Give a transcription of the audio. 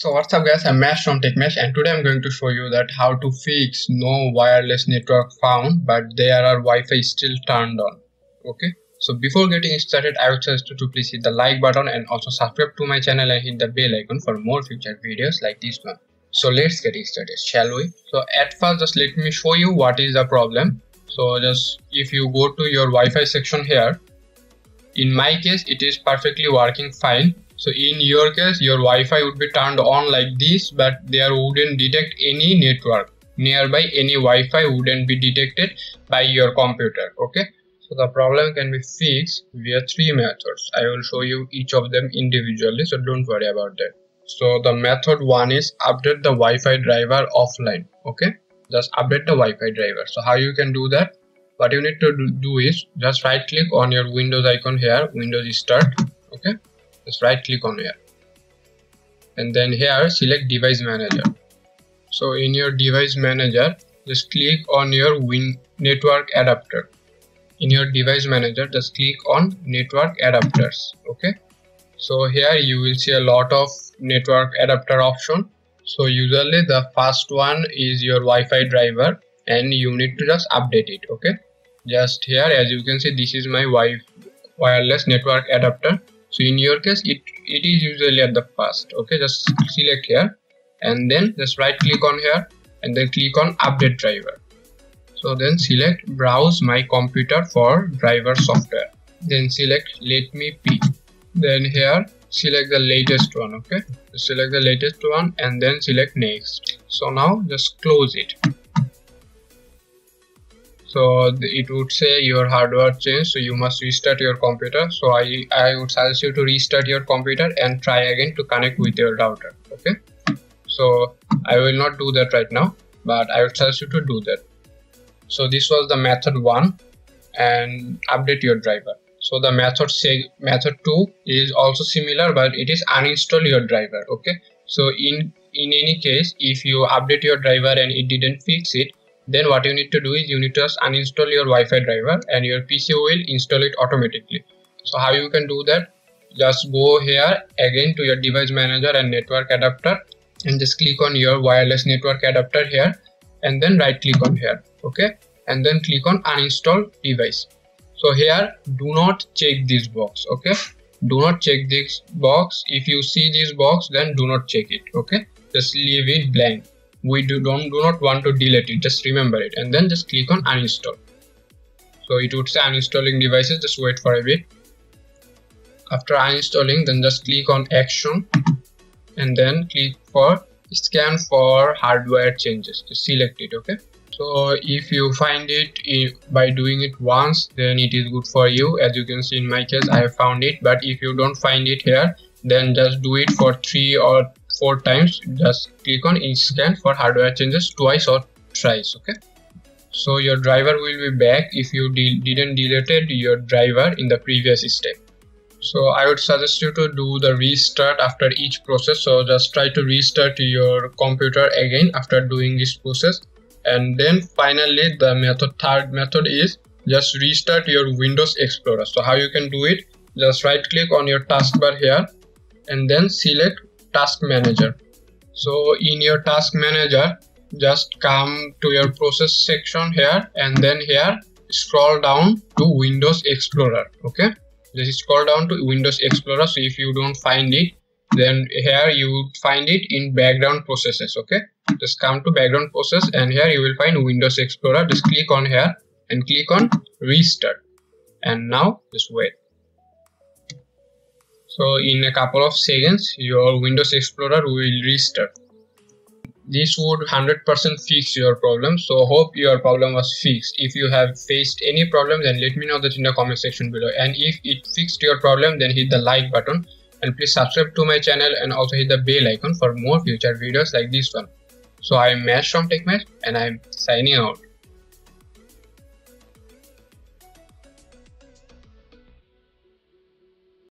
So what's up guys, I'm Mash from TechMash and today I'm going to show you that how to fix no wireless network found but there are Wi-Fi still turned on. Okay, so before getting started I would suggest you to please hit the like button and also subscribe to my channel and hit the bell icon for more future videos like this one. So let's get started, shall we? So at first just let me show you what is the problem. So just if you go to your Wi-Fi section here, in my case it is perfectly working fine so in your case, your Wi-Fi would be turned on like this, but there wouldn't detect any network. Nearby any Wi-Fi wouldn't be detected by your computer. Okay. So the problem can be fixed via three methods. I will show you each of them individually. So don't worry about that. So the method one is update the Wi-Fi driver offline. Okay. Just update the Wi-Fi driver. So how you can do that? What you need to do is just right click on your Windows icon here, Windows Start. Okay just right click on here. And then here select device manager. So in your device manager just click on your win network adapter. In your device manager just click on network adapters okay? So here you will see a lot of network adapter option. So usually the first one is your Wi-Fi driver and you need to just update it okay? Just here as you can see this is my wi wireless network adapter so in your case it it is usually at the first okay? Just select here and then just right click on here and then click on update driver. So then select browse my computer for driver software. Then select let me p. Then here select the latest one okay? Select the latest one and then select next. So now just close it so it would say your hardware changed so you must restart your computer. So i i would suggest you to restart your computer and try again to connect with your router okay? So i will not do that right now but i would suggest you to do that. So this was the method one and update your driver. So the method say method two is also similar but it is uninstall your driver okay? So in in any case if you update your driver and it didn't fix it then what you need to do is you need to just uninstall your Wi-Fi driver and your PC will install it automatically. So how you can do that? Just go here again to your device manager and network adapter and just click on your wireless network adapter here and then right click on here okay? And then click on uninstall device. So here do not check this box okay? Do not check this box. If you see this box then do not check it okay? Just leave it blank we do don't do not want to delete it just remember it and then just click on uninstall. So it would say uninstalling devices just wait for a bit. After uninstalling then just click on action and then click for scan for hardware changes to select it okay? So if you find it eh, by doing it once then it is good for you. As you can see in my case i have found it but if you don't find it here then just do it for three or four times just click on scan for hardware changes twice or thrice okay? So your driver will be back if you de didn't deleted your driver in the previous step so i would suggest you to do the restart after each process. So just try to restart your computer again after doing this process. And then finally the method third method is just restart your windows explorer. So how you can do it? Just right click on your taskbar here and then select task manager. So in your task manager just come to your process section here and then here scroll down to windows explorer okay? Just scroll down to windows explorer so if you don't find it then here you find it in background processes okay? Just come to background process and here you will find windows explorer. Just click on here and click on restart. And now just wait so in a couple of seconds your windows explorer will restart. This would 100% fix your problem so hope your problem was fixed. If you have faced any problem then let me know that in the comment section below. And if it fixed your problem then hit the like button. And please subscribe to my channel and also hit the bell icon for more future videos like this one. So i am Mash from TechMash and i am signing out